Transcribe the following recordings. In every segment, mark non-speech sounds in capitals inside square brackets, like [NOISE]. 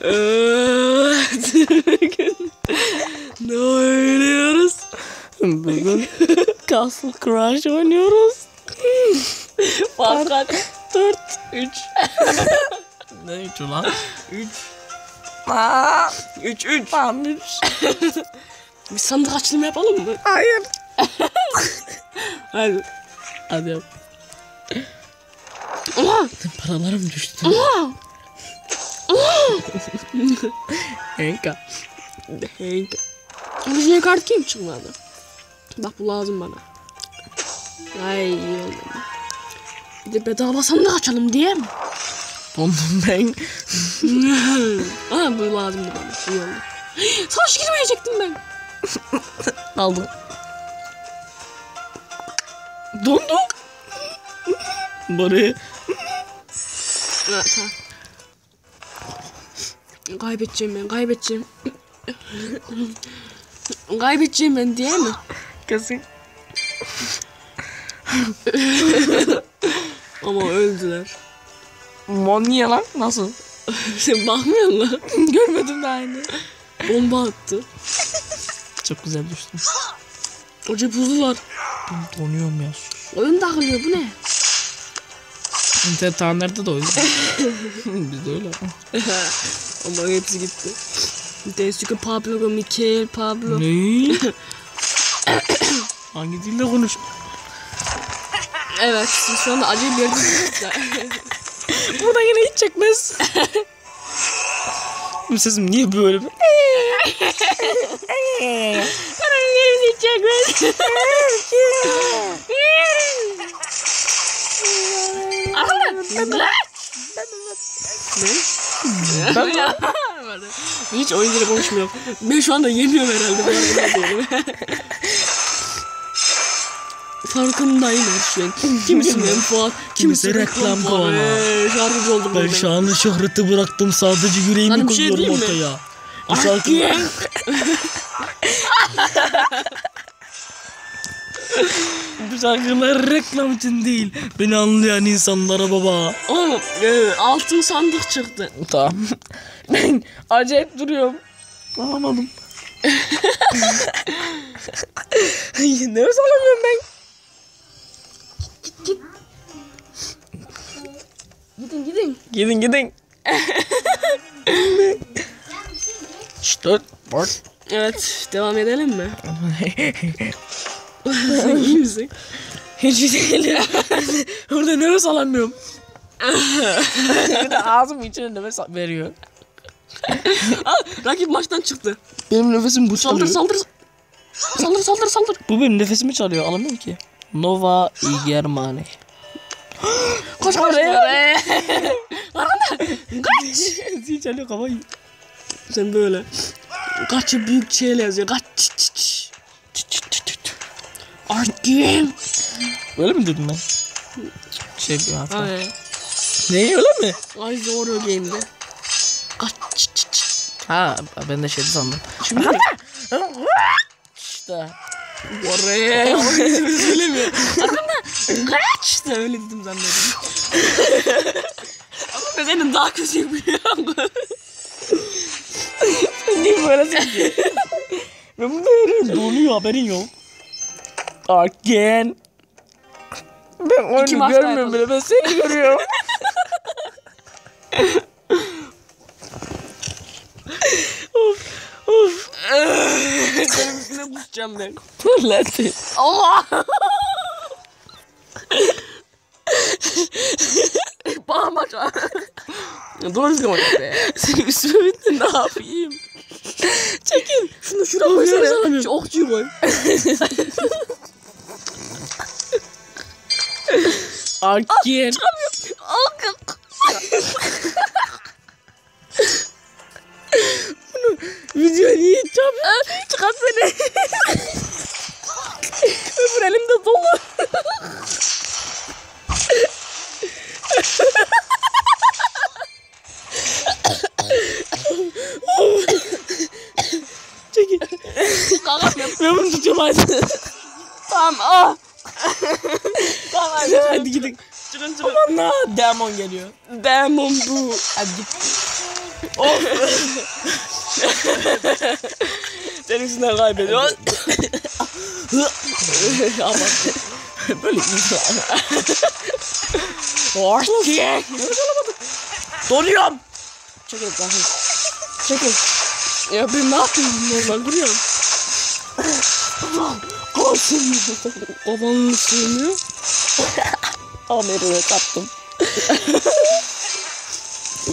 Evet. Bugün [LAUGHS] ne oynuyoruz? Bugün [LAUGHS] Castle Crash oynuyoruz. Fakat 4 3 Ne üçü lan? 3 Aa, 3 3 tamam üç. [LAUGHS] Bir sandık açılımı yapalım mı? Hayır. Hadi. Hadi yap. Paralarım düştü. Aha! Enka. Hank. Orijinal kart kim çıkmadı? Bak bu lazım bana. Ay iyi oldu. Bir de bedava sandık açalım diye mi? Dondum ben. [LAUGHS] Aa bu lazımdı bana. İyi oldu. [GASPS] Savaş girmeyecektim ben. Aldım. Dondum. Bari. Ha, tamam. Kaybedeceğim ben, kaybedeceğim. kaybedeceğim ben diye mi? Kesin. Ama öldüler. Mon niye lan? Nasıl? Sen bakmıyor musun? Görmedim de aynı. Bomba attı. Çok güzel düştüm. Hoca buzlular. Donuyorum ya. Oyun dağılıyor bu ne? İnternet tanerede de öyle. Biz de öyle. [LAUGHS] Ama hepsi gitti. Desuke Pablo, Mikael Pablo. Ne? [COUGHS] Hangi dilde konuş? Evet, şu anda acayip bir yerde [LAUGHS] Bu da yine hiç çekmez. Bu sesim niye böyle? Benim [LAUGHS] yerimi hiç çekmez. Ne? Ben Ya, Hiç oyuncuyla konuşmuyorum. Ben şu anda yeniyorum herhalde. Farkındayım her şeyin. Kimisi menfaat, kimisi reklam. Eee, Şarkıcı oldum Ben ben. şanlı şöhreti bıraktım sadece yüreğimi Sana bir şey koyuyorum diyeyim mi? ortaya. O şarkı... [LAUGHS] Bu şarkılar reklam için değil. Beni anlayan insanlara baba. Oğlum e, altın sandık çıktı. Tamam. Ben acayip duruyorum. Alamadım. Nefes alamıyorum ben. Gidin gidin. Gidin gidin. [LAUGHS] Şşt dur. Evet devam edelim mi? [LAUGHS] İyi misin? Hiç değil. Orada nefes alamıyorum. Bir de ağzım içine nefes veriyor. Aa, rakip maçtan çıktı. Benim nefesim bu Saldır saldır. Saldır saldır saldır. Bu benim nefesimi çalıyor. Alamıyorum ki. Nova Igermane. Koş koş. Oraya. Kaç. Zil çalıyor kafayı. Sen böyle. Kaçı büyük çeyle yazıyor. Kaç. Arkin. Öyle mi dedim ben? Şey bir hafta. Ay. Ne öyle mi? Ay zor game'de. Kaç. Çıt çıt çıt. Ha ben de şey sandım. Şimdi İşte. Oraya. Öyle söylemiyor. Arkamda. Kaç. Da öyle dedim zannediyorum. [LAUGHS] Ama ben senin daha kötü yapıyorum. Niye böyle seçiyor? ben bunu yerim. Donuyor haberin yok. Again. Ben oyunu görmüyorum bile. Ben seni görüyorum. [LAUGHS] of. Of. Senin üstüne kusacağım ben. Latte. Allah! Bağırmak var. Doğru düzgün oyna be. Senin üstüme bitti ne yapayım? Çekil. Şunu şuraya koysana. okçuyu koy. [LAUGHS] Again. Video niye yapıyorsun? Çıkar seni. Öbür elimde dolu. Çekil. Kalk yap. Ben bunu tutuyorum hadi. Tamam. Ah. Hadi. hadi gidin. Çıkın çıkın. Aman na demon geliyor. Demon bu. Hadi git. Senin yüzünden kaybediyor. Ama böyle insan. Diye. Donuyorum. Çekil bakayım. Çekil. Ya ben ne yapayım normal duruyorum. Kalsın. Kafanın sığmıyor. Amer'e tattım.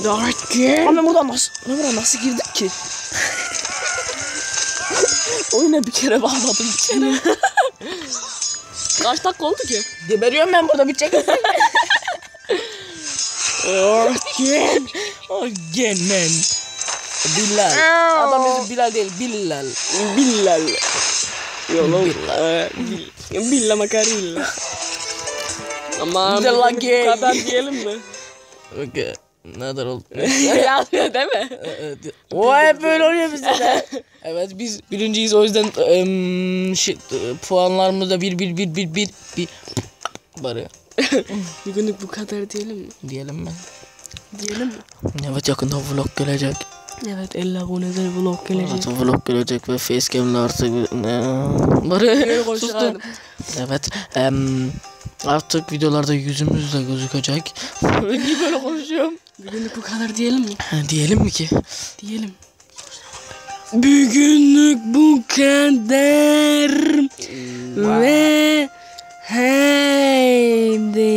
Dart gel. Ama [LAUGHS] buradan nasıl, ama buradan nasıl girdik ki? [LAUGHS] Oyuna bir kere bağladım bir kere. [LAUGHS] Kaç dakika oldu ki? Geberiyorum ben burada bir çekin. Gel. Again man. Bilal. Adam bizim Bilal değil Billal. Billal. Yolum. Billal. Billa makarilla. Ama Bir de la gay. kadar diyelim mi? Okay. Neler oldu? [LAUGHS] Yazmıyor değil mi? Evet. O hep böyle oluyor bizde de. [LAUGHS] evet biz birinciyiz o yüzden em, şey, e, puanlarımız da bir bir bir bir bir bir bari [LAUGHS] Bugünlük bu kadar diyelim mi? diyelim mi? Diyelim mi? Evet yakında vlog gelecek. Evet 50 aboneler vlog gelecek. Evet vlog gelecek ve facecam'le artık ne? Yürü sustum. konuşalım. Evet em, Artık videolarda yüzümüz de gözükecek. Niye böyle konuşuyorum? Bugünlük bu kadar diyelim mi? diyelim mi ki? Diyelim. Bugünlük bu kadar. Ee, wow. Ve heydin.